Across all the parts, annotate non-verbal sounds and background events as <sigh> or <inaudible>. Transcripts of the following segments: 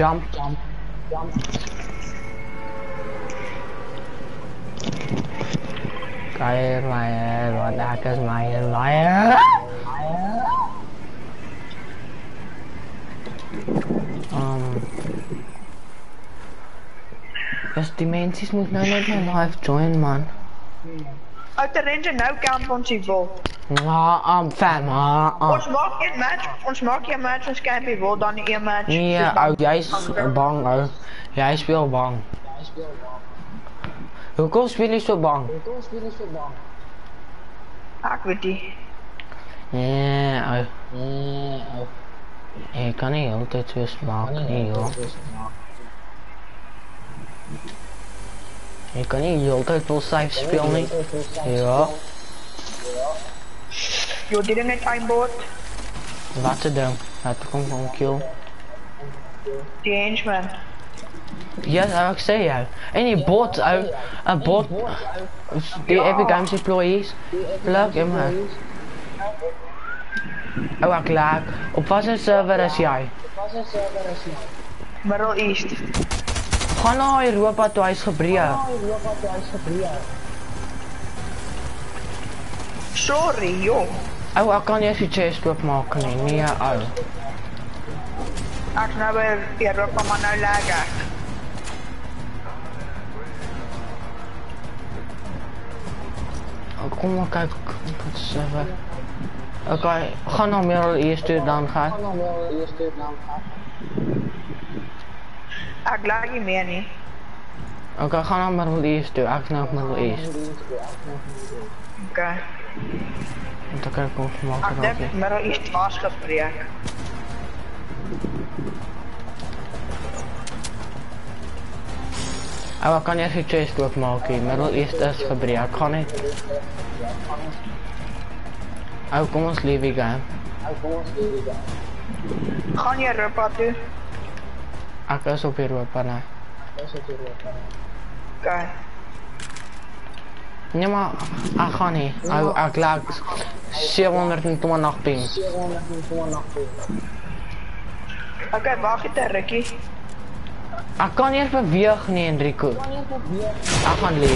Jump, jump, jump. Cái mày rồi đã cái mày lại Um, dus die mensen moet nou net mijn live join man. Uit de ranger nou camp ons die fam, ah, ah. Ons maak een match, ons maak een match, ons camp die vol, dan een match. Nee, Dus dan- oh, jij is bang, oh. Jij speelt bang. Hoekom speel je zo bang? Ah, ik weet niet. Nee. Nee, oh. Je kan niet altijd zo smaken, nee joh. Je kan niet altijd wel safe spelen, niet? Ja, Yo, dit is een timeboard. wat te doen? Laat ik hem gewoon kill. Eens man. Wil ik zeggen. En die bot, oh, een bot. Die Epic Games employees. Plug in me. Oh, ik laag. Op wat een server is jij? Middle East. Ga naar Europa toe, hij is gebreid. Sorry, joh. Oh, ik kan niet eens chest opmaken, nee. Nee, oh. Ik weer Europa, maar nou lekker. Oh, kom maar kijken. Wat is server? Oké, ga naar Middle East toe dan, ga. Ik laat je meer niet. Oké, ga naar Middle East toe. Ik naar Middle East. Oké. Dan kan ik ook Ik maken. denk dat Middle East was gesprek. Oh, ik kan niet eens die chest opmaken. Middle East is gebreid. Kan niet. Oh, kom ons lieve game. Ga je Europa toe? Ik is op Europa, nee. Oké. Nee, maar ek gaan nie. Ek ek lag 720 ping. 720 ping. Okay, wag net 'n rukkie. Ek kan nie beweeg nie, Enrico. Ek gaan lê.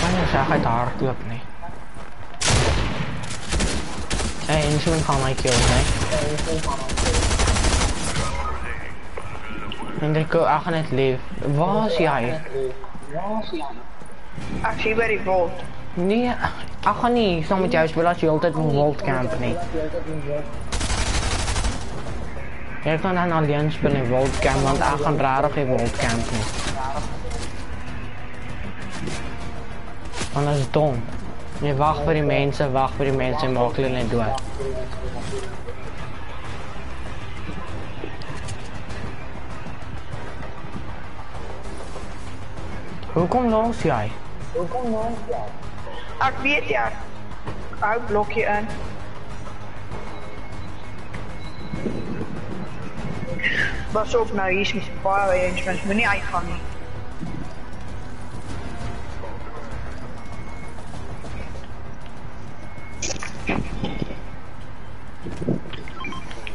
Wanneer sê hy daar loop nie? Hey, en so gaan my kill, nee. Enrico, ik ga net leef. Waar was jij? Ik zie bij die volt. Nee, ik ga niet. Met jou spelen als je altijd een world camp niet. Jij kan dan alleen spelen in world camp, want ik ga raar geen world camp niet. Want dat is dom. Je wacht voor die mensen, wacht voor die mensen en maak jullie niet dood. Hoe kom los jij? Ik weet ja. Ik hou het blokje in. Pas op nou, hier is mijn paar eens, maar niet uitgaan niet.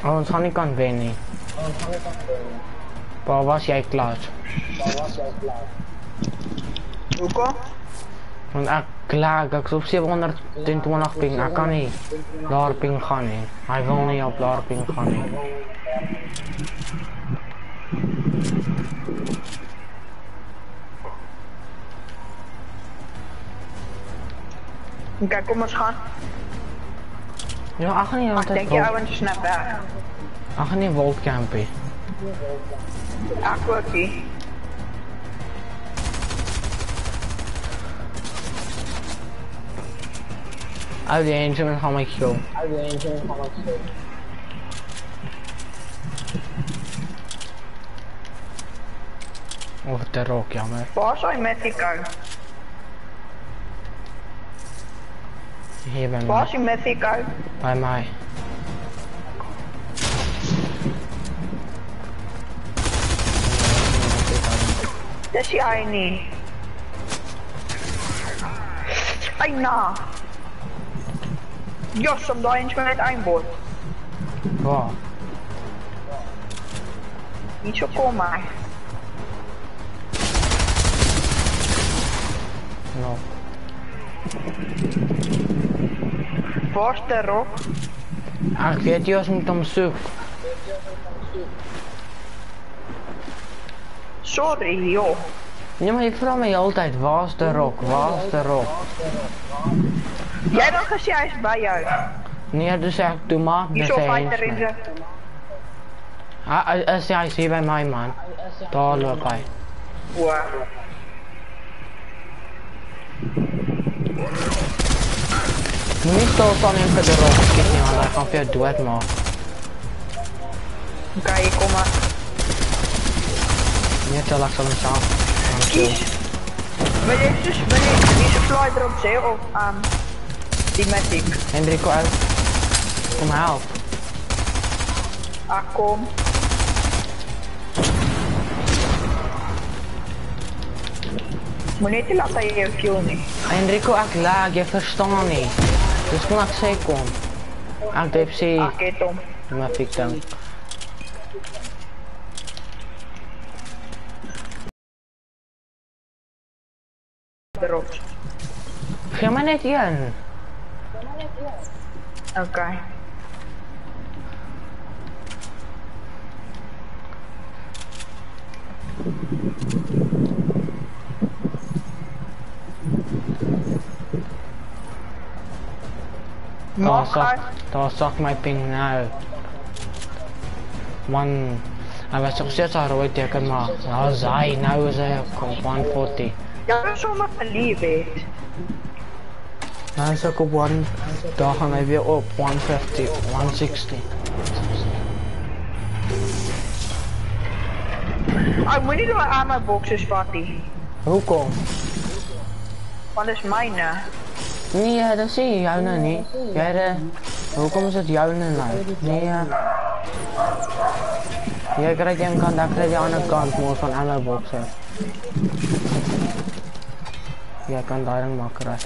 Oh, ons gaan niet kan winnen. Waar was jij klaar? Hoekom? Want ik klaar, ik op 720 ping, ik kan niet. Daar ping gaan niet. Hij wil niet op daar ping gaan niet. Oké, kom eens gaan. Ja, ik ga niet Ik altijd denk je wild, ouwe snap weg. ik ga niet wild campen. Ik ook niet. Uit die eens en gaan met jou. Of de rook, jammer. Waar zou je met die kou? Hier bij Waar mij. is je met die kou? Bij mij. Dat is jij niet. Ai na. Jos, om daar eens met het eindbord. Waar? Niet zo kom maar. Waar is de rok? Ah, ik weet juist niet om zoek. Sorry, joh. Ja, maar je vraagt me altijd, waar is de rok? Waar is de rok? Jij hij is bij jou. Nee, dus zeg doe maar. Hier dat zo hij fighter eens in mee. de... Ah, hij- hij is- is hier bij mij, man. Daar loopt hij. Wow. Moet niet stilstaan in de schiet niet, want hij kan veel dood maken. Oké, kom maar. Niet te lang zal mezelf. Kies. Wil je dus, wil je deze fly erop zee of aan die magic? Hendrico uit. Kom help. Ah, kom. Moet niet te laten je kill niet. Hendrico, ik laag, je verstaan niet. Dus kom ik zeker kom. Ik heb ze. Ah, oké, Tom. Maar ik dan. Erop. Ga maar net. Oké. Daar Mag zag, hij? daar zag mijn ping nou. Man, hij was nog steeds al rood teken, maar nou is hij, nou is hij op 140. Ja, dat is zomaar lief, weet. Nou is ik op 1, daar gaan wij weer op 150, 160. Ah, ik moet niet door aan mijn boxes vatten. Hoe kom? Want dat is mijne. Nee, eh, dat zie je jou nou niet. Jij de... Hoe komt het jou nou uit? Nee, eh... Jij krijgt je een kant, daar krijg je aan de kant mooi van alle boxen. Jij kan daar een makkeren.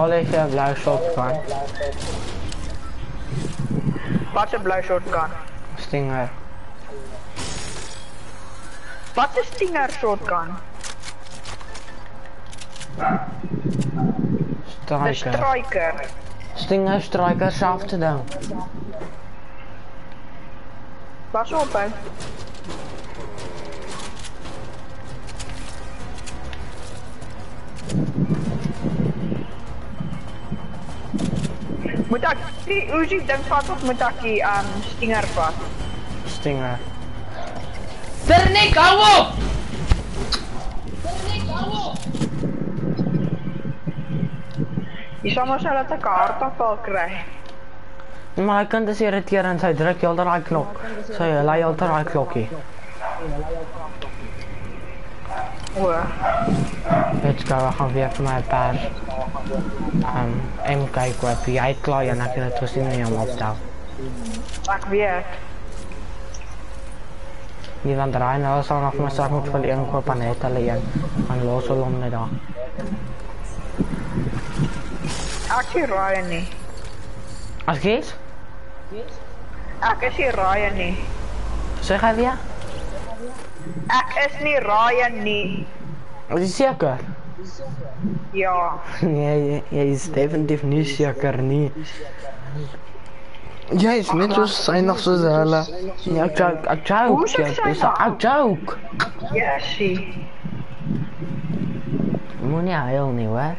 Daar ligt je blauw shotgun. Wat is een blauw shotgun? Stinger. Wat is stinger shotgun? De Striker. striker. Stinger, striker, hetzelfde dan. Pas op, hè. Moet ek die Uzi ding vat of moet ek die um stinger vat? Stinger. Ternik, hou op! Ternik, hou op! Jy sal maar sê dat ek 'n hartaanval kry. Maar ek kan dit irriterend sy druk heeltyd daai knop. Sy lei heeltyd daai klokkie. O. Let's go, ek gaan weer vir my paar um MK koop. Jy ja klaar jy net dit tussen in jou opstel. Wat weer? Nie want daai nou sal nog maar sak moet van een koop aan het hulle een. Van los hulle hom net daar. Ek hier raai nie. As gees? Ek is hier raai nie. Sê gaan weer? Ek is nie raai nie. Is je zeker? Ja. Nee, jij is definitief niet zeker niet. Jij is net zo zijn nog zo zullen. Ja, ik joke, ik zou ja? Ik joke. Ja, zie. Moet niet heel nieuw hè.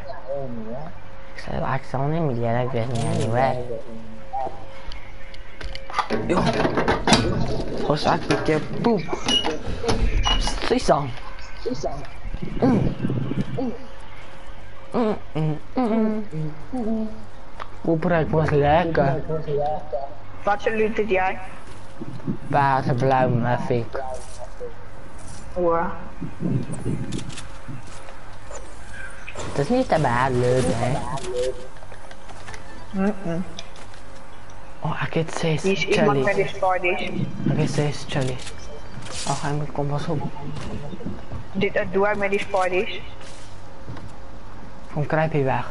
Ik zei, ik zal niet meer ik weet niet nieuw hè. Hoe zag ik je poep? Sisam. Mm, mm, mm, mm. Was lekker. Wat saluteert jij? Waterblauw met fik. Hoor. Het is niet te leuk hè. Mm-mm. Oh, ik heb steeds Hier is iemand met spideys. Ik heb steeds chili. Oh, hij moet kom pas op. Dit dat doe ik met die spideys. Kom kruip hier weg.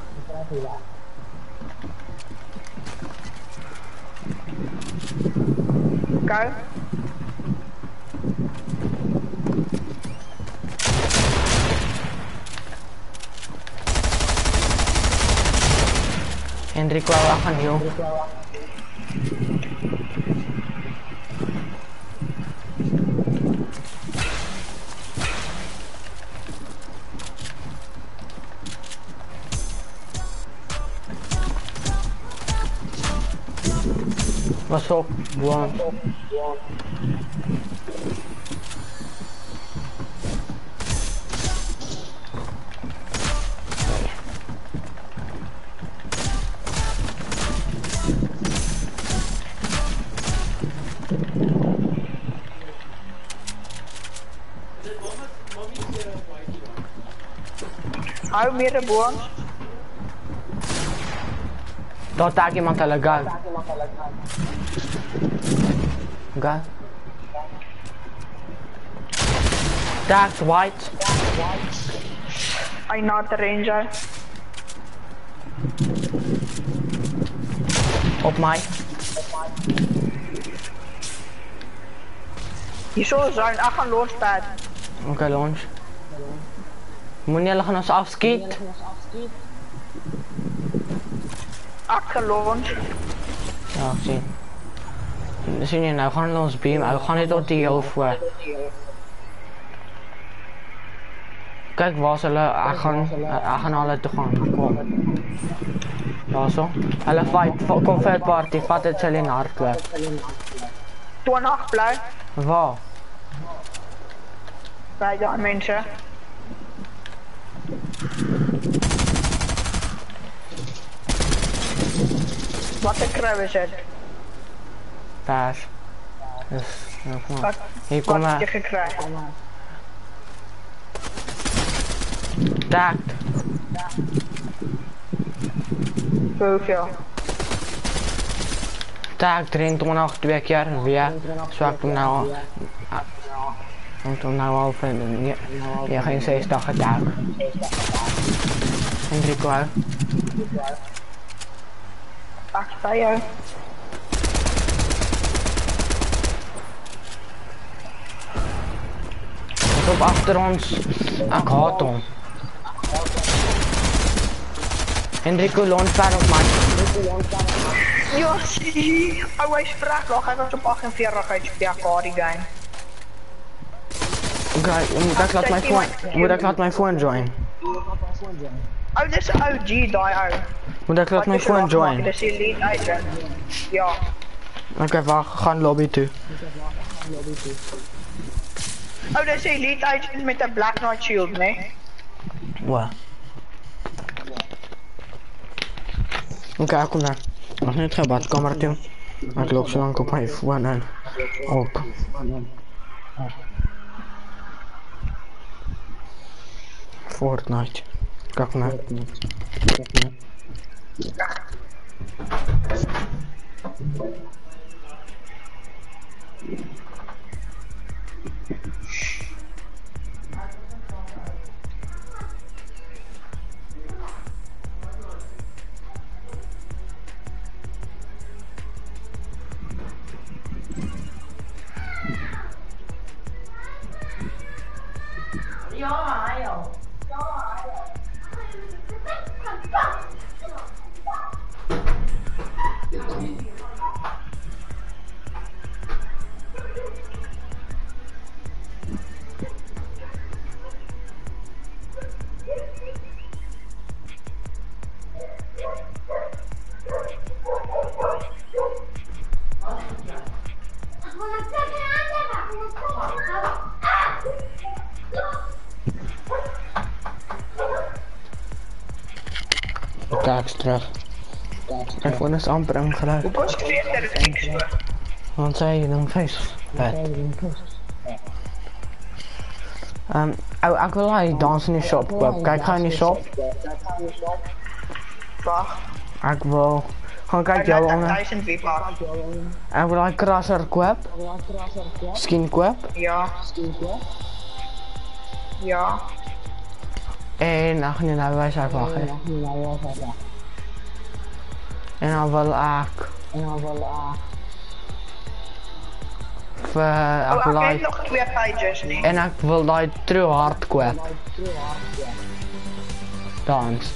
Hendrik wou weg gaan heel. Pas op, Juan. Hou meer de boom. Daar taak iemand talaga. Ga. Taakt white. I not the ranger. Op mij. Hier zo zijn. Ik ga lospad. Oké, launch. Moet niet gaan ons afschiet. Ik ga launch. Ja, ik zie. Dan zie je nou, gaan ons beam. We gaan niet op die over. Kijk, waar zullen we gaan, gaan alle te gaan. Kom. Hulle fight, kom party, vat het naar hart weg. 20 blij. Waar? Bij de mensen. Wat een krab is het? Paas. Dus, ja, kom maar. Hier, kom maar. Taakt. Hoeveel? Taak, erin toen nog twee keer ik hem nou toen nou al vinden. Ja, ja geen zes dagen taak. En drie kwaar. Ach, bij jou. Pas op achter ons. Ik haat hem. Enrico launchpad op mij. Ja, zie. Oh, hij spraak nog. Hij was op 48 HP AK die game. Oké, je moet ik laat mijn phone. je Moet ik laat mijn phone join. Oh, dit is een OG die uit. Moet ik laat mijn phone join. Dit is elite item. Ja. Oké, wacht, gaan lobby toe. Oh, is elite item met de Black Knight Shield, nee? Wat? Oké, kom daar. Nog niet badkamer toe. Maar ik loop zo lang op phone en op. Fortnite. Kijk maar. Kijk eens terug. Mijn phone is amper een geluid. Hoe kost je niks? Want zij dan feest. Um, ek wil hy dans in die shop. Kyk gou in die shop. Wacht. Ek wil gaan kyk jou net onder. 1000 V-Bucks. Ek wil daai crusher koop. Skin koop. Ja. Ja. En ag ek vir ek Oh, wil ek daai het nog twee pages nie. en ek wil daai true hard koop. Dans.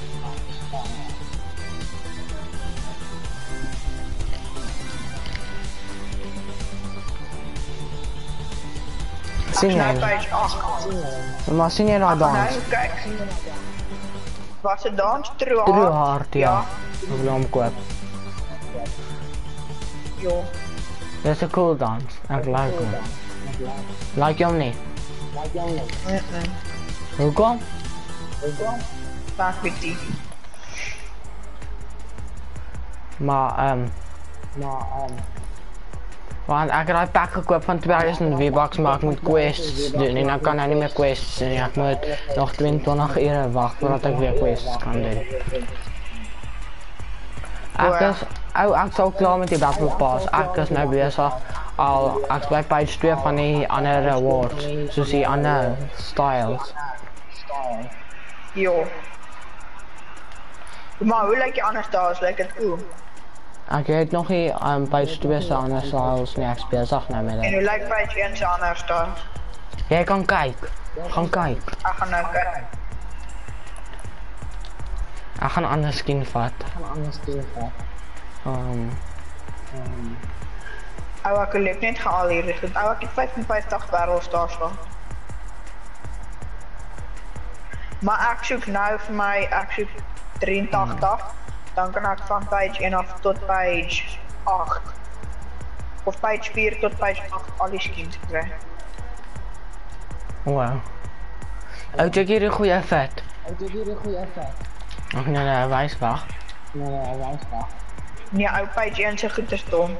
Sien Nou jy? page 8. Maar sien jy daai dans? Nou kyk. Was het dans? True True Heart? hard, ja. Ek wil hom koop. Jo. Dis 'n cool dans. Ek like hom. Like hom nie. Mhm. Hoekom? Dank met die. Maar ehm Want ek het daai pak gekoop van 2000 V-Bucks maar ek moet quests doen en dan kan ek nie meer quests doen nie. Ek moet nog 22 ure wag voordat ek weer quests kan doen. Ek is ou ek sou klaar met die Battle Pass. Ek is nou besig al ek by page 2 van die ander rewards soos die ander styles. Jo. Maar hoe lyk die ander stars? Lyk dit cool? Ek het nog nie um, page 2 se ander styles nie. Ek is besig nou met En hoe lyk page 1 se ander stars? Jy kan kyk. Gaan kyk. Ek gaan nou kyk. Ek gaan 'n ander skin vat. Um, Ou ek loop net gehaal hier. Dit ou ek het 55 barrel stars van. Maar ek soek nou vir my ek soek 83. Dan kan ek van page 1 af tot page 8. Of page 4 tot page 8 al die skins kry. wow. Ou check hier 'n goeie vet. Ag nee nee, wys wag. Nee, ou page 1 se goed is dom.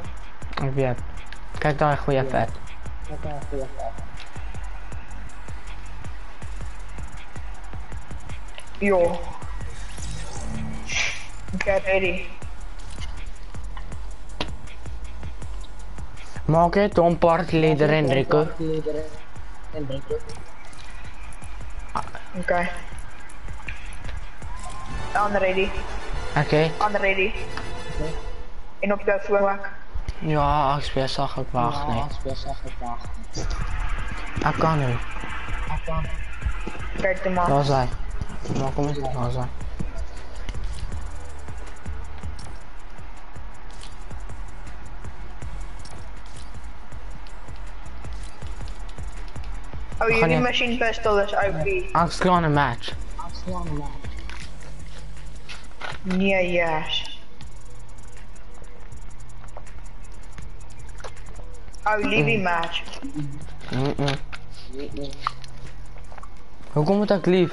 Ek weet. Kyk daai goeie vet. Jo. Get ready. Maak dit hom part leader Enrico. Okay. I'm ready. Okay. I'm ready. En op jou foon ook. Ja, ek is besig, ek wag net. Ek kan nie. Kyk dit maar. Daar's hy. Maar kom eens, daar's hy. Oh, gaan jullie jy- machine pistol is OP. Ek is klaar 'n match. Nee, yes. Oh, Libby match. Mm -mm. Hoekom moet ek lief?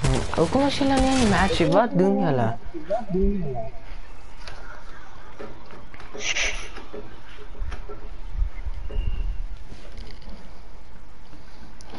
Hm, Hoekom is julle nie in die match? nie? Wat doen julle? Jy,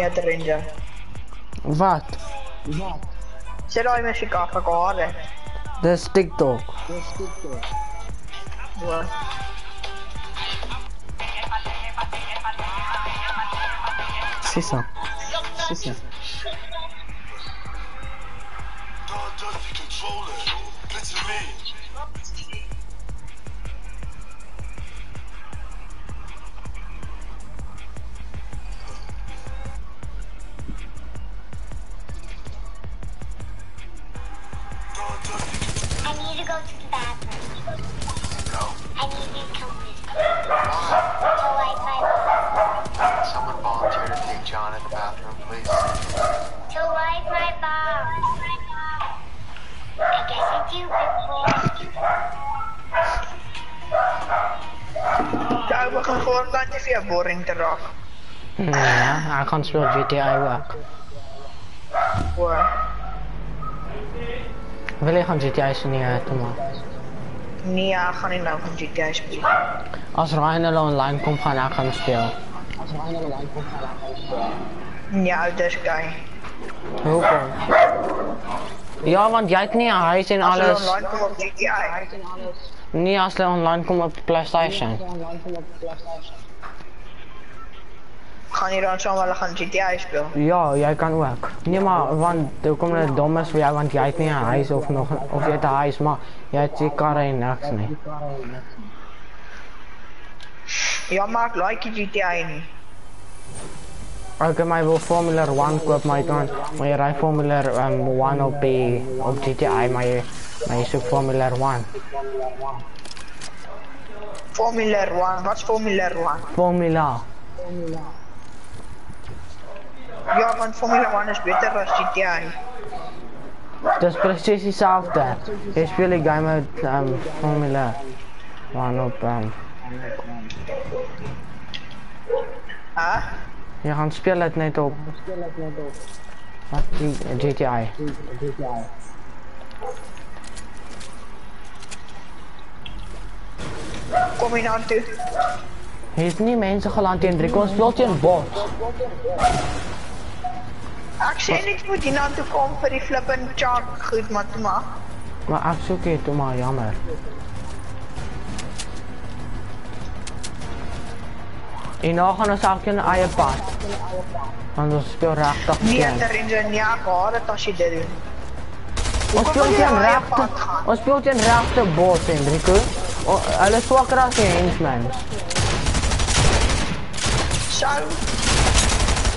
Ah, ah, nee, de ranger. Wat? Zet al je muziek af, ik hoor het. Dis TikTok. Wow. Sisa. Sisa. God does the gaan gewoon dan TV boring te raak. Nee, hij kan spelen GTA ook. Hoor. Wil je gaan GTA se niet uit, man? Nee, ja, ik ga niet nou van GTA spelen. Als Ryan er online komt, gaan hij gaan spelen. Ja, dus guy. Hoekom? Ja, want jij hebt niet een huis en Als we alles. online komen op GTA. Niet als hij online komt op de PlayStation. Gaan hier dan zomaar gaan GTA spelen? Ja, jij kan ook. Nee, maar want er komt het dom is voor jou, want jij hebt niet een huis of nog, of je hebt een huis, maar jij hebt die karren en niks niet. Ja, maar ik like GTA niet. Oké, maar je wil Formula 1 koop, maar je kan, maar je rijdt Formula um, 1 op, op GTA, maar je, maar je zoekt Formula 1. Formula 1, wat is Formula 1? Formula. Ja, want Formula 1 is beter dan GTA. Het is precies hetzelfde. Je speelt die game met um, Formula 1 op, um, Huh? je gaat spelen het net op. Wat die GTA. Kom je nou toe? Hij heeft niet mensen geland in drie, je een bot. Ik sê niks moet hier nou toe kom vir die flippin chart goed maar te maak. Maar ik zoek het, maar jammer. En nou gaan ons elke een eie pad. Want ons speel rechtig Nee, teen. er in zijn ja, je dit. Ons wil jy een op eie rechte, pad gaan? ons speelt een rechte bot, Hulle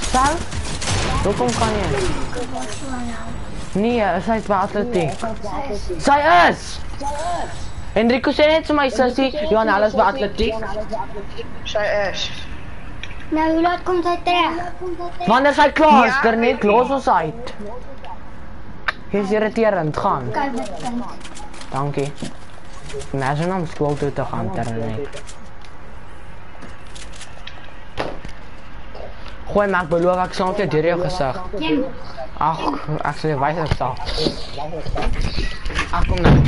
die? Welkom kan jy? Nee, sy is by atletiek. Sy is! Enrico sê net vir my sussie, Johan, alles by atletiek. Sy is. Nou, hoe laat kom sy terug? Wanneer sy klaar is, ja, net los ons uit. Hier is irriterend, gaan. Dankie. Nou, sy na skool toe te gaan, Ternet. Gooi, maar ik beloof, ik door je gezicht. Jim, Ach, ik zal je wijs het al. Ach, kom nou.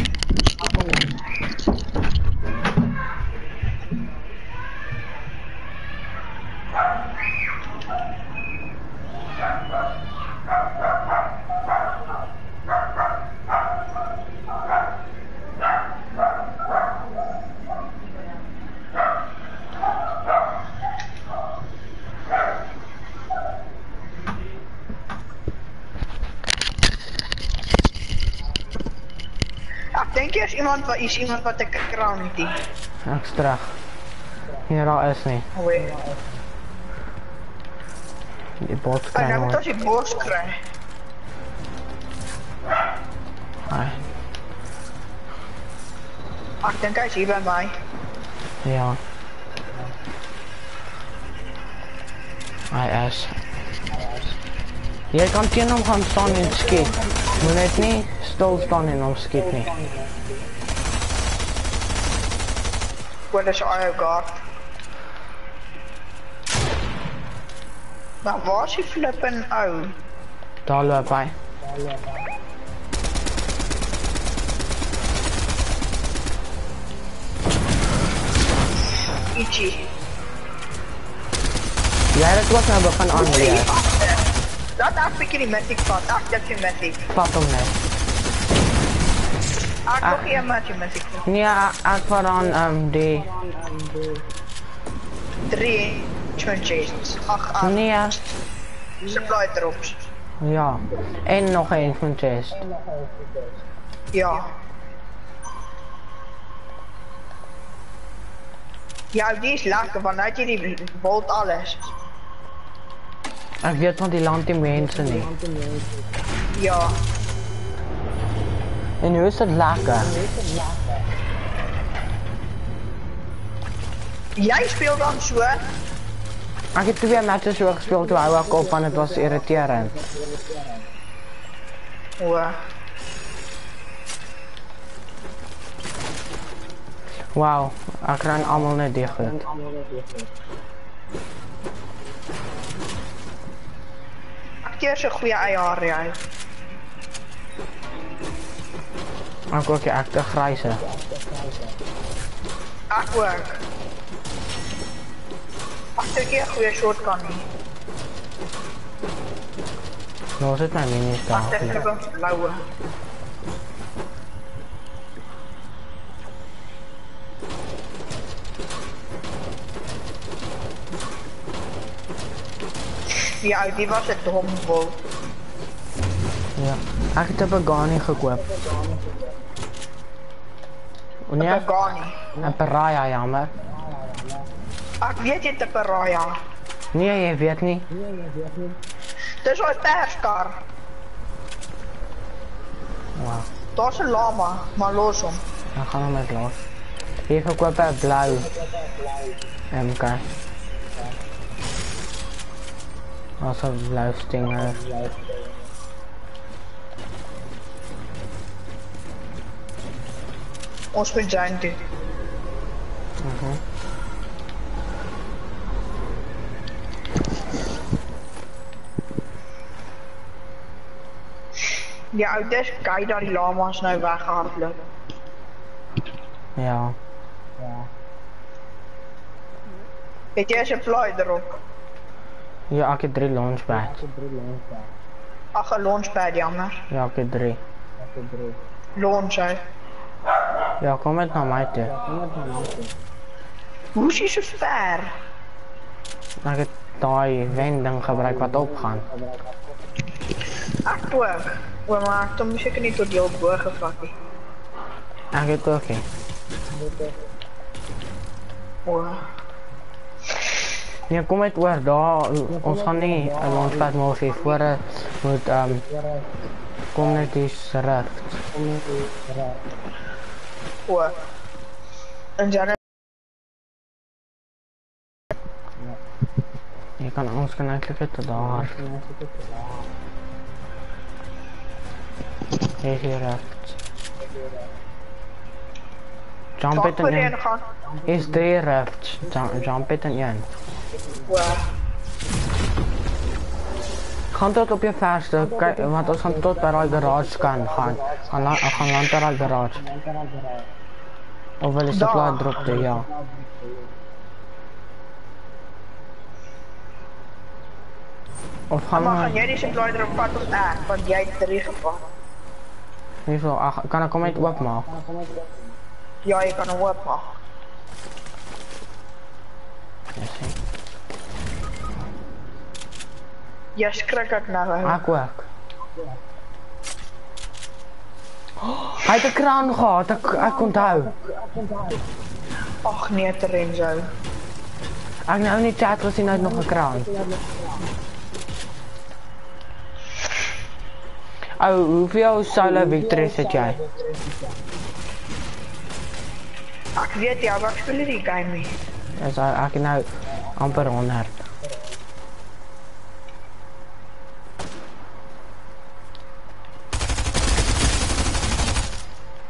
Denk er is iemand wat is iemand wat ik kraan die. Ik terug. Hier al is niet. Oh. Die bot En kan dan moet nooit. als je boos krijgt. Ai, Ik denk hij is hier bij mij. Ja. Hij is. Jij kan tegen hem gaan staan en skiet. Moet net niet stilstaan en hem skiet niet. Wat is eigen guard? Maar waar is die flippin ou? Daar loop hij. Ichi. Jij hebt wat nou begin aanleer. Dat ik een die mythic vat. Ach, dat is mythic. Vat hem net. Je mythic vat. Nee, ik van dan um, die. Drie twin chests. Ach, ach. Nee, supply drops. Ja. En nog één van chest. Ja. Ja, die is lekker, want uit je die bolt alles. Ek weet van die land die mense nie. Ja. En hoe is dit lekker? Jy speel dan so? Ek het twee matches so gespeel toe hou ek op want dit was irriterend. O. Wow, ek ran almal net deur. keer so goeie AR jy. Maar ook ek te gryse. Ek ook. Ek het 'n goeie shot kan nie. Nou sit my mini staan. Ek het 'n blou. Blauwe. Ja, die was het domvol. Ja. Ik heb een Gani gekoopt. Ja? Nee, Pagani. een Paraya jammer. Ik weet je te paraya. Nee, je weet niet. Het is een perskar. Wauw. Dat is een lama, maar los hem. Dan gaan we met los. Hier verkoop ik blauw. MK. Als een blauw stinger. Ons met. Mhm. Ja, uit des kijk dat die lama's nou weghardlopen. Ja. Weet je, ze plooi erop. Ja, ik heb drie launchpads. Ach, een launchpad, jammer. Ja, ik heb drie. Launch, hè. Ja, kom met naar mij toe. Hoe is hij zo ver? Ik heb die wending gebruikt wat opgaan. Ach, ook. We maken dan misschien niet tot die op boven vakken. Ik heb ook geen. Oh. Ja, kom met oor daar. Ons gaan nie 'n launchpad maak hier voor moet ehm um, kom net eens recht. Oh. En dan Je kan ons kan eintlik het daar. Hier hier recht. Jump it en in is drie recht. Jump, jump it. Oh. Gaan tot op je verste, kijk, want ons gaan tot bij die garage kan gaan. Gaan, la gaan land bij die garage. Of wil je supply Daar. drop te, ja. Of gaan Maar gaan we, jij die supply erop pakken of echt? Want jij hebt gepakt. hoeveel, ach, kan ik hem niet opmaken? Jag gick aan een webpa. Я скрекак naar Ek ook. Hy het 'n kraan gehad. Ek ek onthou. Ag nee, Terenzo. Ek nou net chat gesien hy het nog 'n kraan. Ou, hoeveel solo victories het jy? Ek weet ja, maar ek speel nie die game nie. Dis ek ek nou amper 100.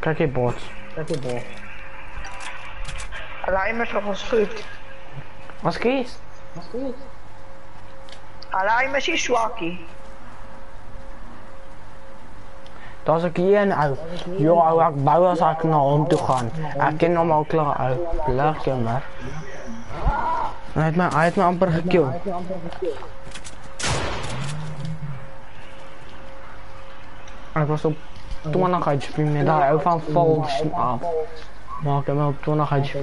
Kyk hier bot. Kyk hier bot. Hulle immers op ons goed. Wat skiet? Wat skiet? Hulle immers is swakkie. Dat is ik hier nou. Ja, ik bouw als ik naar om toe gaan. Ik ken hem al klaar uit. Lekker maar. Hij heeft me, hij heeft me amper gekillt. Ik was op 20 HP met daar ook van vol af. Maar ik heb hem op 20 HP.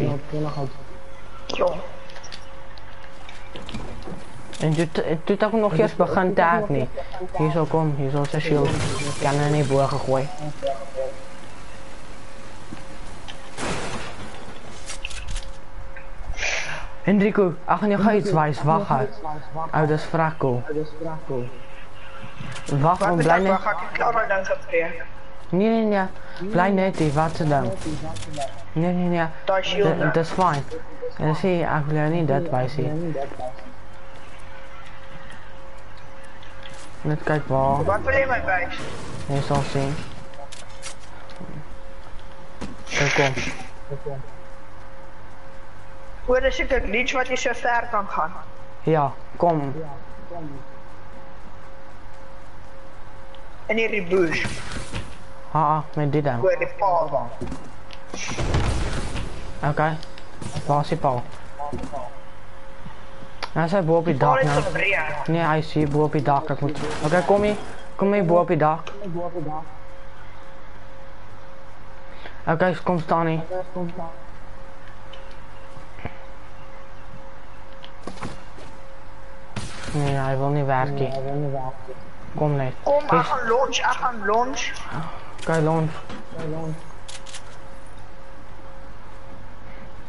Jo. En toe het ek nog eers begin taak nie. Hierso kom, hierso is 'n shield. Kan er nie bo gegooi. Enrico, gaan jou gou iets. Wag gou. Ou, dis frakkel. Wag, Wat om ek, net. ga gebreek? Nee nee nee. Bly net hier, wat se ding? Nee nee nee. Dit is fyn. En sê ek wil jou nie dit wys nie. Net kyk waar. Wat wil jy my wys? Jy sal sien. Kyk kom. Hoor, dis ek 'n glitch wat jy so ver kan gaan. Ja, kom. In hierdie bush, Ha, met dit dan. oor die paal. Okay. Waar is die paal? Nou sy bo op Paal dak nou. Nee, hy is hier bo op die dak. Ek moet. Okay, kom hier. Kom hier bo op die dak. Okay, kom staan hier. Nee, hy wil nie werk nie. Kom net. Kom, Kies- gaan launch, ek gaan launch. Kijk, loon.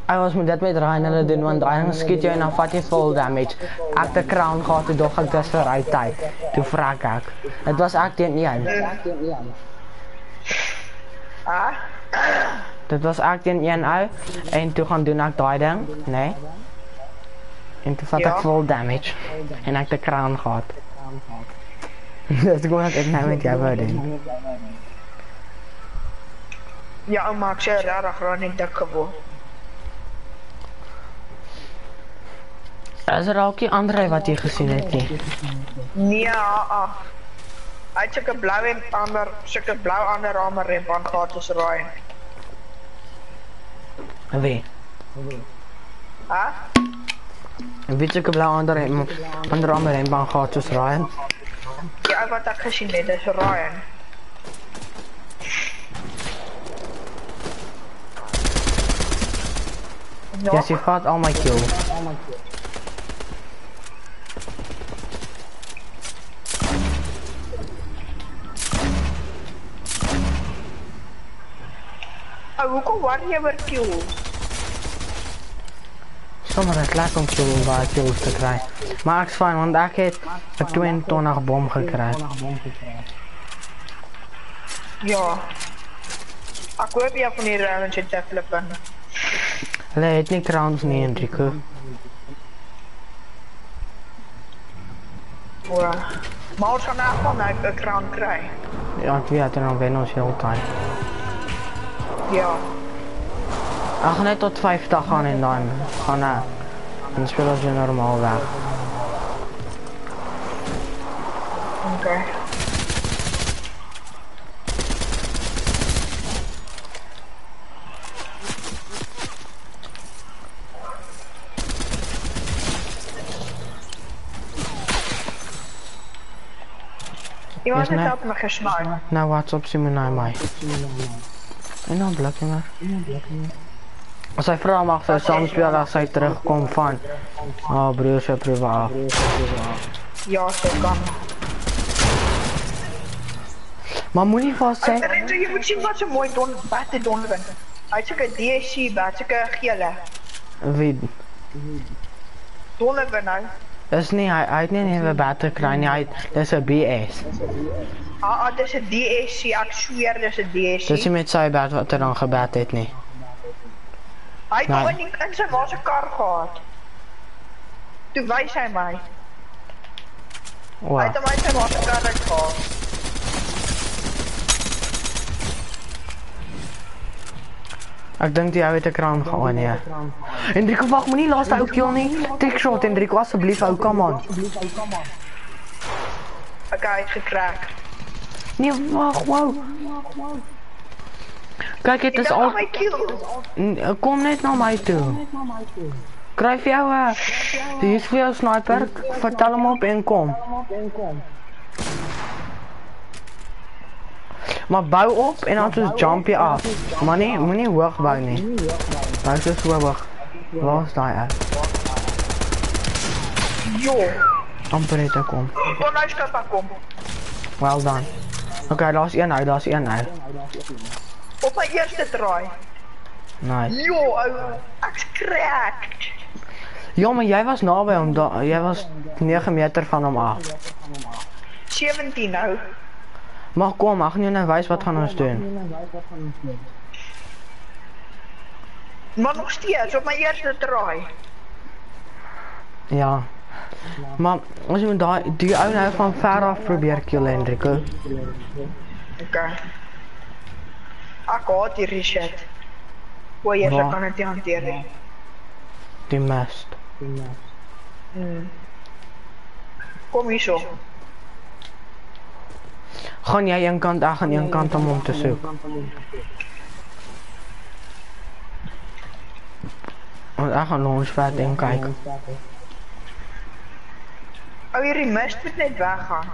Hy was met dit met en hulle doen want en skiet jou en dan vat jy full damage. Ek de crown gehad toe dog ek dis vir uit tyd. Toe vrak ek. Dit was ek teen een. Ah, Dit was ek teen een ou en toe gaan doen ek daai ding? Nee. En toe vat Ja. ek full damage en ek de crown gehad. <laughs> Dis kom ek nou met jou wou doen. ja, ouma, ek sê rarig raar nie dik geword. Is er ook die ander wat het nie? Nee, ah, ah. Hy het sulke blou en ander, sulke blou ander ramer en van gehad as raai. Wie? Ah? En weet jy ek blou ander en bang gehad soos Ryan? Ou wat ek gesien het, dis Ryan. Ja, Yes, jy vat al my kills. Hoekom jy oor kill? Sommer het lekker om kill waar kills te kry. Maar ek's fine want ek het 'n 22 bom gekry. Ja. Ek hoop jy van die rounds het te flippen. Hulle het nie crowns nie Enrico. Wow. Maar gaan nou van nou 'n crown kry. Ja, ek weet en dan wen ons heel tyd. Ja. Ek gaan net tot 50 gaan en dan gaan ek. Dan speel ons weer normaal weg. Okay. Iemand Is het net- op my gesmaak. Nou wat's op Simon na my. En dan blik jy maar. As hy vra mag vir saam speel as hy terugkom van. Oh, broer se privaat. Ja, so kan. Maar moenie vas sê. En jy moet sien wat so mooi don batte Donovan. Hy het sulke DSC bat, sulke gele. Wie Donovan nou. Dis nie hy hy het nie 'n nuwe battery kry nie. Hy het- dis 'n BS. Ah, ah, dis 'n DSC. Ek sweer dis 'n DSC. Dis nie met sy bat wat hy dan gebat het nie. Hy het hom in, die- in sy ma se kar gehad. Toe wys hy my. Hy Wow. het hom uit sy ma se kar gehad. Ek dink die ou het 'n kraan gegaan nee. Enrico wag moenie laaste ou kill nie. Trick shot Enrico asseblief ou kom aan. Ek het gekraak. Nee wag wow. Kyk dit is al. N- kom net na my toe. Vir jou 'n Hier is vir jou sniper. Vertel hom op en kom. Maar bou op en dan soos jump jy af. Maar nee, moenie hoog bou nie. Bou so so hoog. Waar is daai ou? Jo. Amper het ek kom. Oh, nou skip ek kom. Well done. Okay, daar's een nou, daar's een nou. Op my eerste draai. Nice. Jo, ou, ek's cracked. Ja, maar jy was naby hom, jy was 9 meter van hom af. 17 nou. Maar kom, mag nie nou wys wat gaan ons doen. Maar nog steeds op my eerste draai. Ja. Maar ons moet daai die ou nou van ver af probeer kill Hendriko. Okay. Ek haat hierdie shit. O, jy Waar? kan dit hanteer nie. Die mist. Hmm. Kom hierso. Gaan jy een kant af en een kant om hom te soek. Want ek gaan launchpad en kyk. Ou hierdie mist moet net weggaan.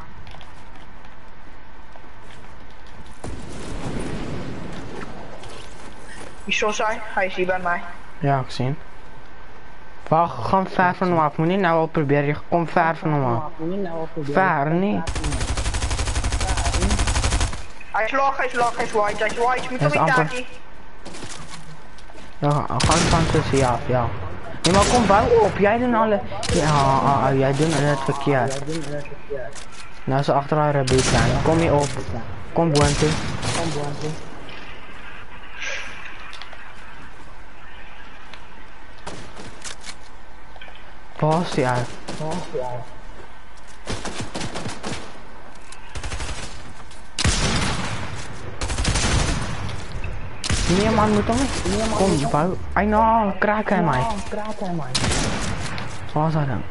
Hierso sy, hy is hier by my. Ja, ek sien. Wag, gaan ver van hom af. Moenie nou al probeer jy kom ver van hom af. Ver nie. Hy's laag, hy's laag, hy's white, hy's white. Moet Dis hom nie amper. taggie. Ja, gaan van tussen ja, ja. Nee, maar kom bou op. Jy doen alle Ja, ah, ah, jy doen dit verkeerd. Nou so agter daai reboot dan. Kom hier op. Kom boontoe. Kom boontoe. Waar is die ou? Nee man, moet hom nie. Kom, bou. Ai nou, kraak hy my. Waar is hy dan?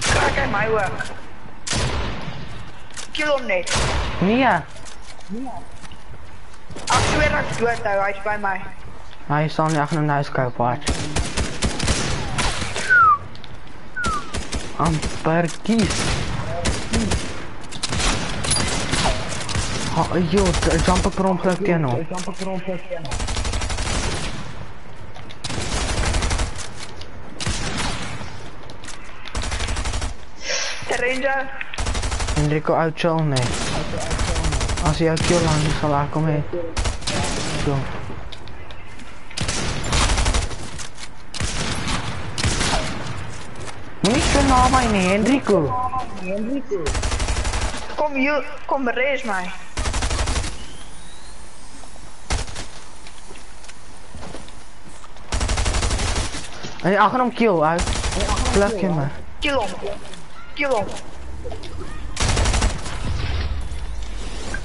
Krak hy my ook. Kill hom net. Nee, Ek sweer ek's dood nou, hy's by my. hy staan nie agter 'n huiskou part. Amper kies. Ha, joh, jump per ongeluk hom. Ranger, Enrico uit nee. As jy jou kill sal ek kom hê. So. Moenie so na my nie, Enrico. kom hier, kom raise my. En ek gaan hom kill uit. Pluk hom. maar. Kill hom. Kill hom.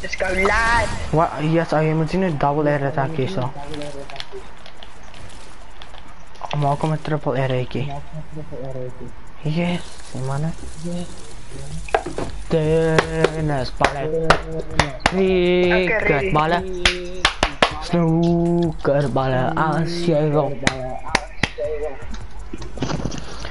Let's go lad. Wat yes, oh, jy moet sien 'n double air attack hier so. Maak hom 'n triple air retjie. Yes, manne. Tennis balle. Cricket balle. Snooker balle as jy wil.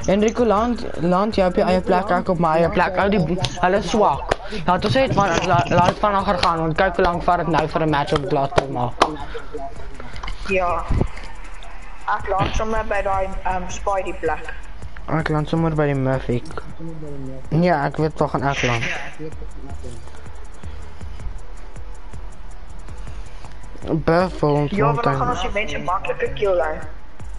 Enrico land land op jou eie plek ek op my eie plek. Ou die hulle is swak. Laat ons net van la- laat dit vanaand gaan want kyk hoe lank vat dit nou vir 'n match op plaas te maak. Ja. Ek laat sommer by daai um Spidey plek. Ek land sommer by die Murphy. Ja, ek weet waar gaan ek land. Buffalo Ja, maar dan gaan ons die mense makliker kill hè.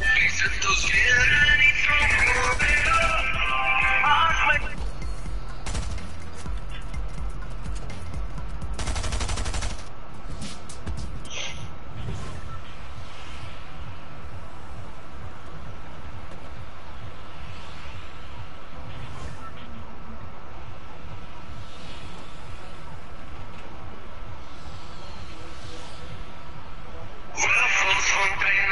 tonk jong. Is het ons weer en die tronk As my Wafels fontein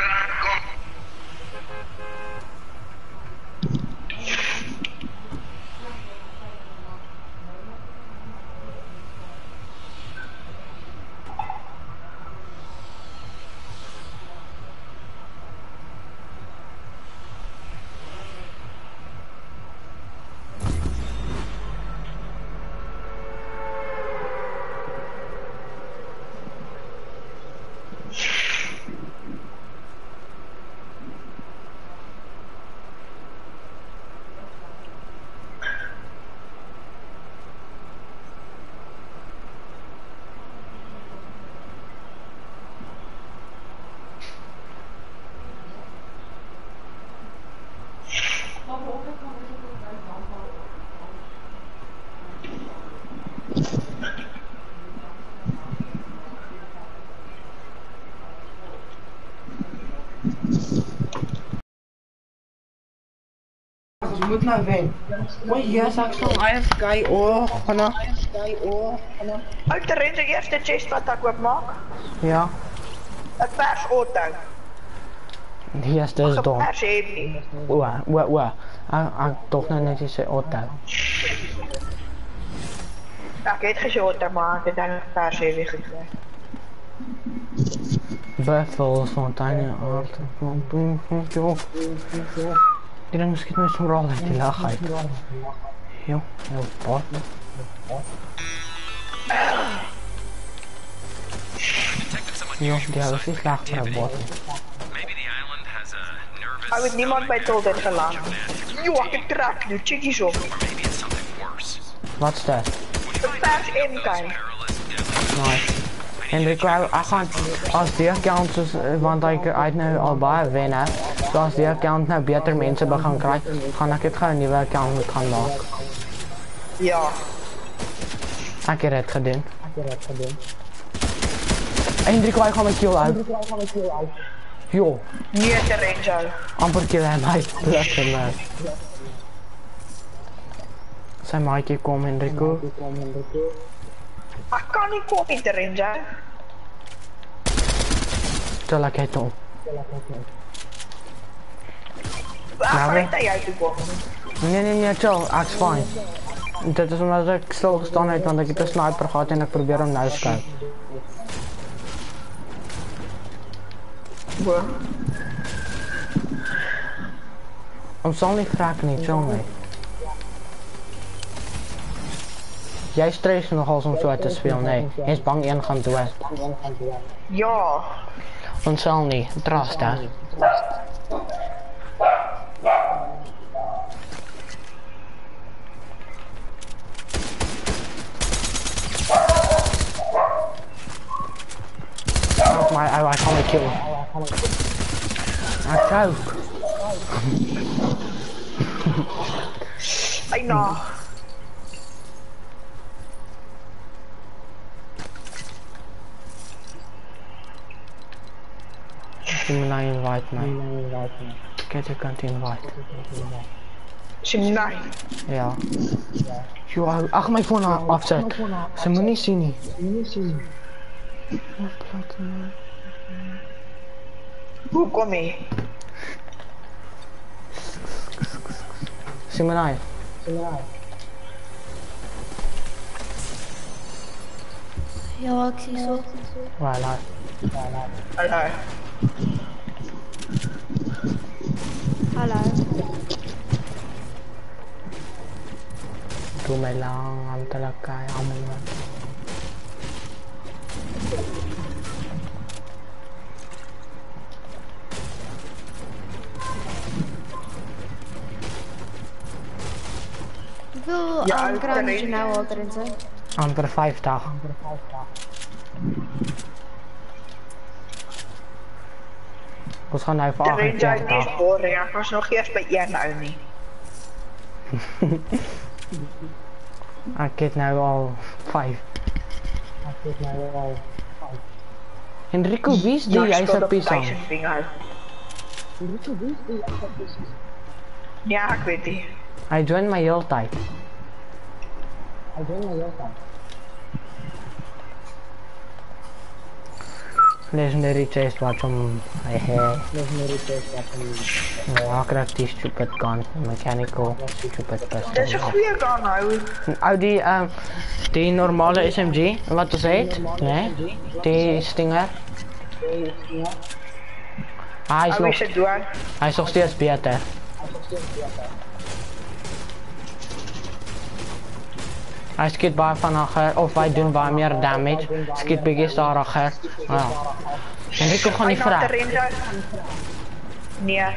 moet nou wen. O yes, ek sal AFK. O, gana. Uit de eerste chest wat ek oopmaak. Ja. 'n Pers auto. Yes, dis dom. Gepers heavy. O, o, o. Ek ek tog nou net sê auto. Ek het geshoot maar ek het dan 'n pers heavy gekry. Buffels, fonteine, aard, pompen, jo. Die jo, bot. Jo, die hou is slag vir 'n bot. Maybe the island has a nervous. Hou het niemand by Tolden geland. Jo, ek het trek nu, check it's something worse. Wat's dat? 'n Pers MK. Perilous, deadly. Nice. Hendrik, wou, ek gaan as die account soos, eh, want ek uit nou al baie wen as die account nou beter mense begin kry, gaan ek dit gou 'n nuwe account moet gaan maak. Ja. Ek het dit gedoen. Hendrik, hy gaan my kill uit. Jo, Nie te range. amper kill hy my. <laughs> Lekker man. Sy maatjie kom Hendriko. Ek kan nie kom in te range. Tel ek het hom. Ek Nou, gaan hè? Net na jou toe kom. Nee nee nee, chill, ek's fine. Dit is omdat ek stil gestaan het want ek het 'n sniper gehad en ek probeer hom nou skou. Bo. Ons sal nie vrek nie, chill my. Jy stres nogal om so te speel, nee. Jy's bang een gaan dood. Ja. Ons sal nie, trust hè. Kan dit invite. Sy nee. Ja. Jo, ag my foon af- afsit. Sy moenie sien nie. Hoe kom jy? Sien my nou. Ja, ek sien so. Waar laat. Hallo. Doe my lang aan talaga almal man. Hoeveel Ja, um, uit kruim de moet je range. nou al erin zijn? amper 50. Ons gaan nou vir De range uit nie 48. boring. Ek was nog eers by een nou nie. <laughs> Ek het nou al 5. Enrico, wie is die? Jy's 'n pisang. Ja, ek weet nie. Hy join my heeltyd. Legendary chest watch hom hy het. Legendary chest watch hom. Warcraft die stupid gun, mechanical stupid Dis 'n pistol. goeie gun nou. Ou die ehm die normale SMG wat ons het, né? Die Stinger. Hy is Ou nog is dit dood. hy is nog steeds beter. Hy skiet baie vinniger of hy doen baie meer damage. Skiet bietjie stadiger. Ja. En ek gaan nie Hy na vra. te range. Nee.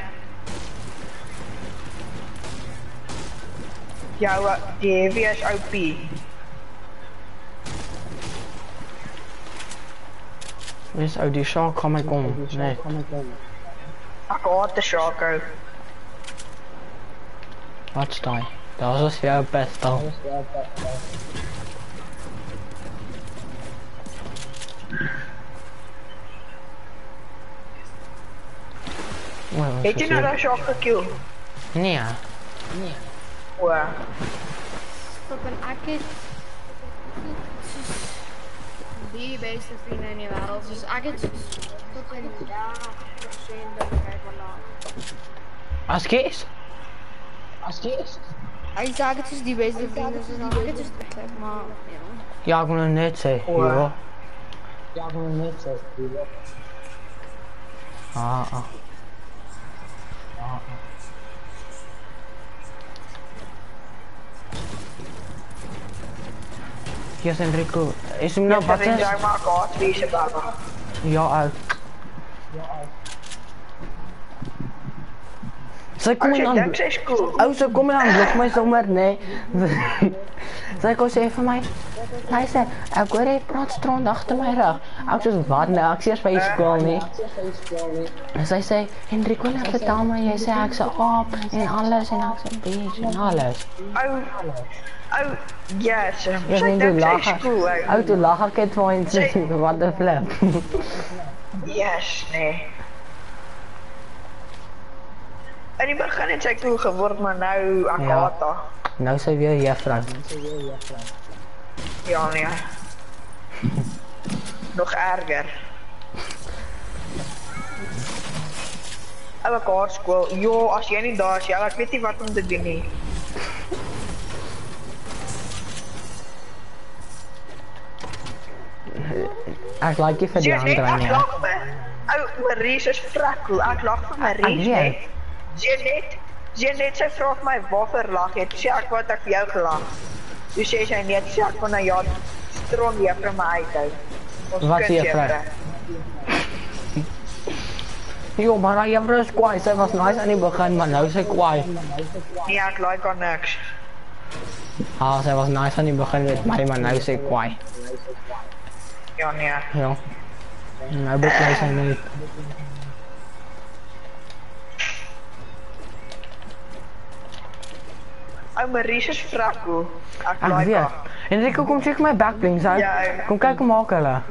Jou die heavy is OP. Dis ou die shark kom my kom. Nee. Ek haat die shark ou. Wat staan? Daar is jou pistol. Wel, Het jy nou daai shark gekill? Nee. O, Fucking ek het soos die beste vriende in die wêreld. Soos ek het soos fucking 30% billikheid van daar. As sê ek het soos die nou ek het soos billikheid, maar ja. Ja, ek wil nou net sê. O. Ja. Ja, ek wil nou net sê. Ah, ah. Yes, Enrico. Is hem nou Wat se baba. Ja, uit. Sy kom Ek sê sy's cool. Ou, sy kom in aan blok my sommer, nee. Sy kom sê vir my, luister, ek hoor jy praat strand agter my rug. Ek sê wat nou, ek sê by die skool nie. En sy sê, Enrico, net vertel my, jy sê ek's 'n aap en alles en ek's 'n beest en alles. Ou Ou. Ja, Sy en toe dink lag ek. ou. Toe lag ek net vir haar en sê, wat 'n flip. Yes, nee. In die begin het sy cool geword, maar nou ek Ja. haat haar. Nou sy weer juffrou. Ja, nee. Nog erger. Ou ek haat skool. Jo, as jy nie daar is, ja, ek weet nie wat om te doen. Ek like jy vir die ander ek nie. lag vir. Ou, Maries is vrek cool. Ek lag vir Maries, Ek nee. weet. Sy net, sy net sy vra my waarvoor lag jy? Toe Sê ek wat ek jou gelag. Toe sê sy net, sê ek van nou ja, strom juffrou my uithou. Ons Wat kind juffrou? <laughs> Jo, maar daai juffrou is kwaai. Sy was nice aan die begin, maar nou sy kwaai. Nee, ek like haar niks. Ah, sy was nice aan die begin met my, maar nou sy kwaai. Ja, nee. Ja. Nou beklei sy net. Ek like weet. haar. Enrico, kom check my backblings uit. Ja. Kom kyk hoe maak hulle.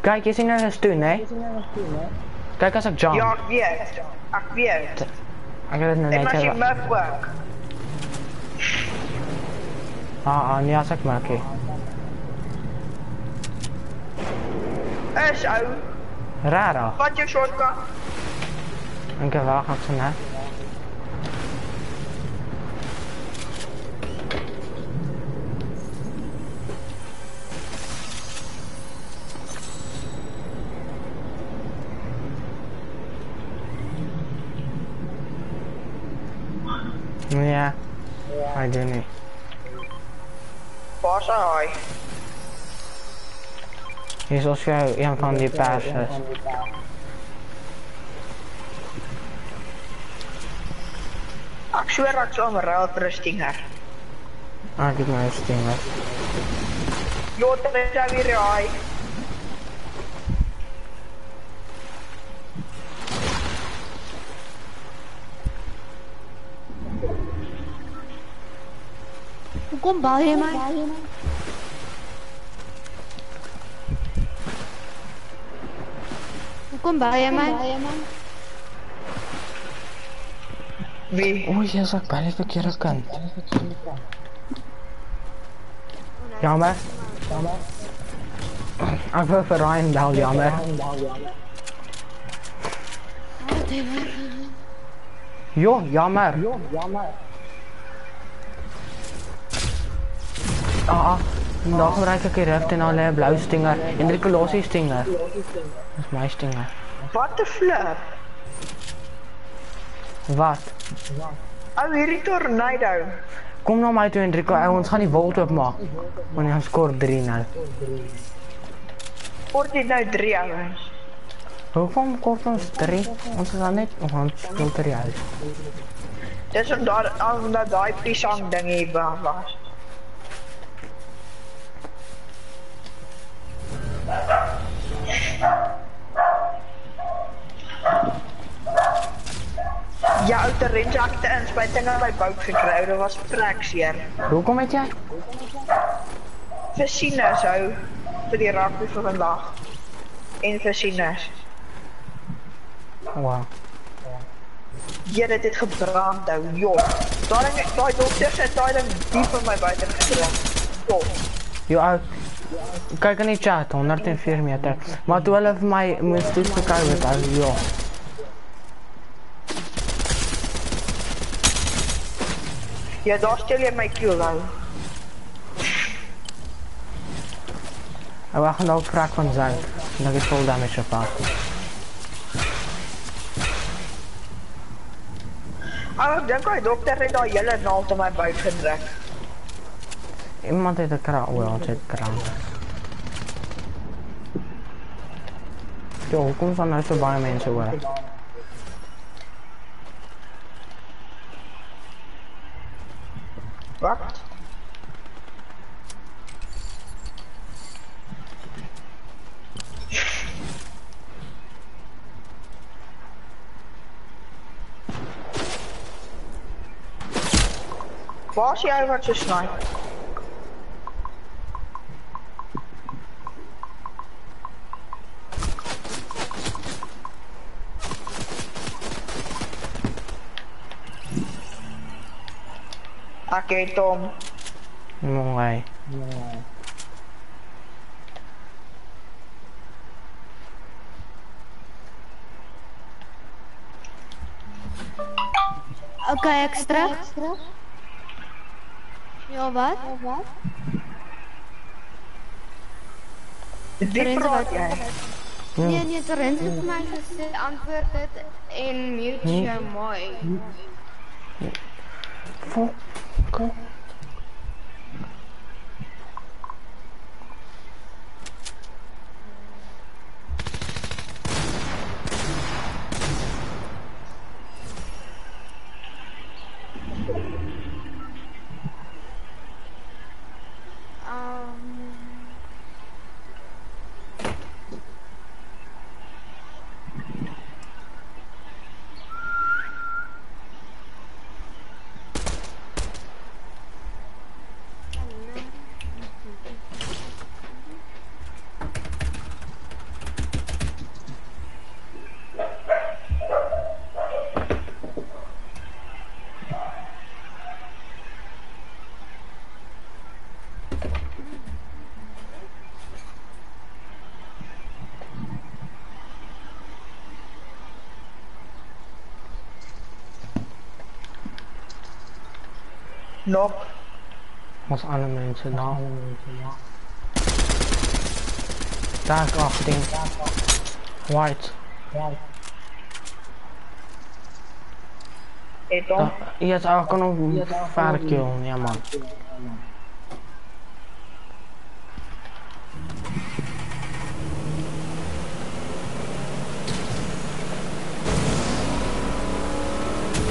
Kyk, jy sien nou 'n stoel, hè? Kyk as ek jump. Ja, ek weet. Ek weet. Ek het dit nou En muff ook. Ah, ah, nee, as ek maak hè. Is wat shotgun? Ek wag ek sien, hè. Ja. Hy doen nie. Waar is hy? Hier is ons vir jou een van die perses. Ek sweer ek sal ruil vir 'n stinger. Ah, ek het my stinger. Jo, dit is daar weer hy. Hoekom bel jy my? Hoekom bel jy my? Wie? O, jy's ek by die verkeerde kant. Jammer. Ek wil vir Ryan bel, jammer. Jo, jammer. Ah, ah. Nou gebruik ek die rift en al 'n blou stinger en die kolossie stinger. Dis my stinger. Wat 'n flip. Wat? Ou hierdie tornado. Kom na my toe Enrico, ou, ons gaan die wild oopmaak. Want ons skor 3 nou. Word dit nou 3 ouens. Hoekom kort ons 3? Ons is dan net ons speel ter die huis. Dis om daar omdat daai pisang ding hier wa- was. Ja, uit de range akte inspuiting aan my bout gekry. Dit was prekseer. Hoekom het jy? Vir Sinus hou vir die rugby vir vandag. En vir Sinus. Wow. Jere, dit gebrand joh. Daai ding, daai dokter sit daai ding diep in my buite gebrand. Joh. Ou. Cred că nici e asta, un arte infirmiate. But 12 mai mistakes pe care le fac eu. E 12 e mai chiul ăla. Aber machen auch Frag von Sank. Da geht voll Damage erfahren. Aber dann kann ich doch der Rede auch jelle noch auf meinem Bike hinrecken. Iemand het 'n kraan, o, ons het kraan. Jo, hoekom van nou so baie mense hoor? Wat? Is jy wat so snipe? Ek het hom. Mooi. Oké, extra. Ja, wat? Praat? Nee, nee, het my gesê antwoord dit en mute jou mooi. Fuck. Um, Nog. Ons alle mense daar. Daar 18. White. Hom. Uh, yes, ek kan hom ver kill, ja man.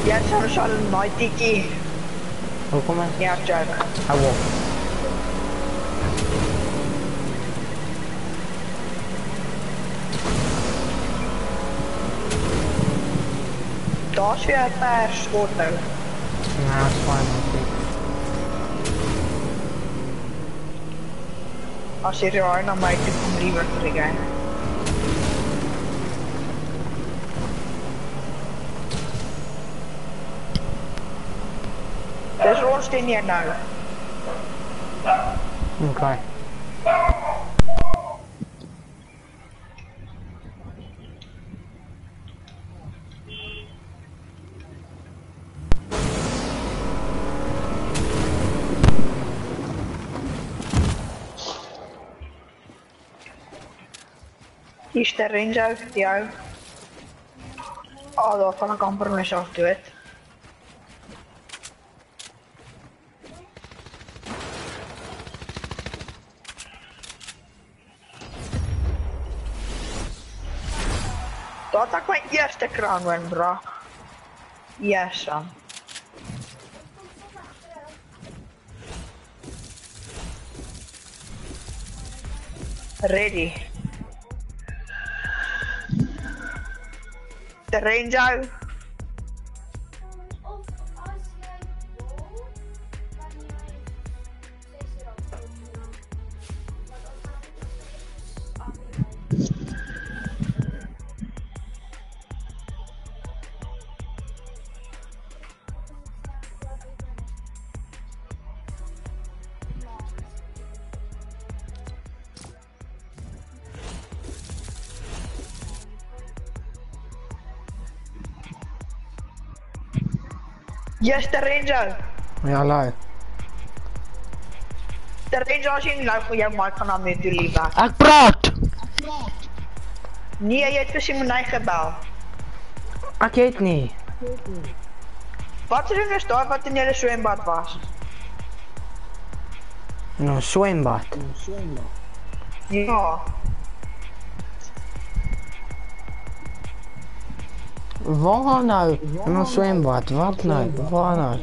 Jy sal sal my tikkie. Hoekom is? Ja, joke. Hou op. Daar's weer 'n pers auto. Nou, is fine. man. As jy raai na my toe kom liewer vir die game. Dis ons teen jy nou. Okay. Hier's die Renzo vir jou. Ah, daar kan ek amper myself dood. Daar het ek my eerste kraan win, bra. Yes, son. Ready. De Renzo. Yes, the ranger. Ja, laai. Die ranger as jy nie live vir jou mic gaan aan met jou liewe. Ek praat. Nee, jy het presies my gebel. Ek het nie. Wat doen jy daar wat in julle swembad was? Nou swembad. Nou swembad. Ja. Waar nou? In ons swembad. Wat nou? Waar nou?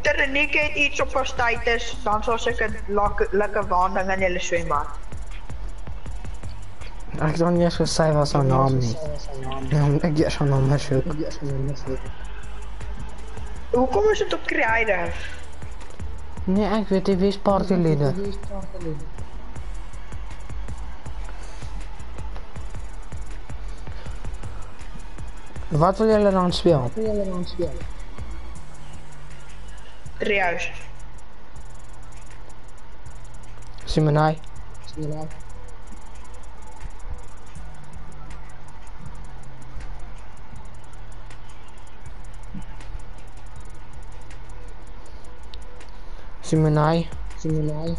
Terenieke het iets op haar status, dan sal seker lekker lekker waanding in julle swembad. Ek het dan nie eens gesê wat haar naam nie. Ja, ek gee haar naam soek. Hoekom is dit op creative? Nee, ek weet nie wie is. Wat wil julle dan speel? Trios. Simonai. Simonai. Simonai. Simonai.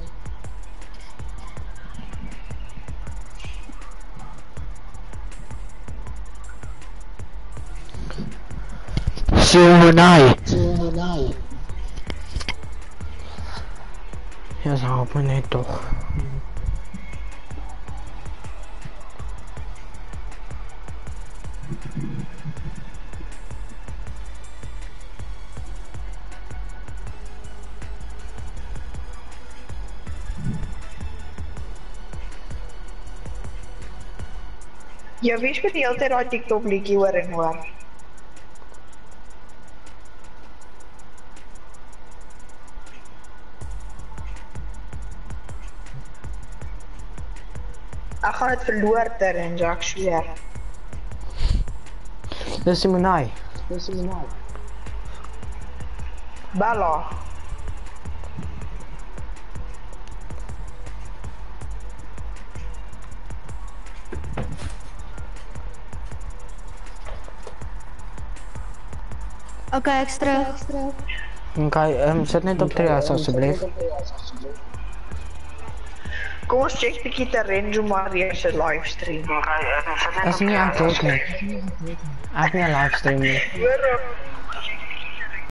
Simonai. Ja, ze helpt me net toch. Jy weet vir die hele tyd daai TikTok liedjie hoor en hoor. Ek gaan dit verloor ter en Jack sweer. Dis Simonai. Bella. Oké, ek is terug. Oké, um, zet net op trias alsjeblieft. Kom ons check bietjie Terenjo Maria se livestream. Okay, ek sal net As nie antwoord nie. Ek nie 'n livestream nie. Hoor op.